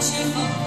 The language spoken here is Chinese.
起风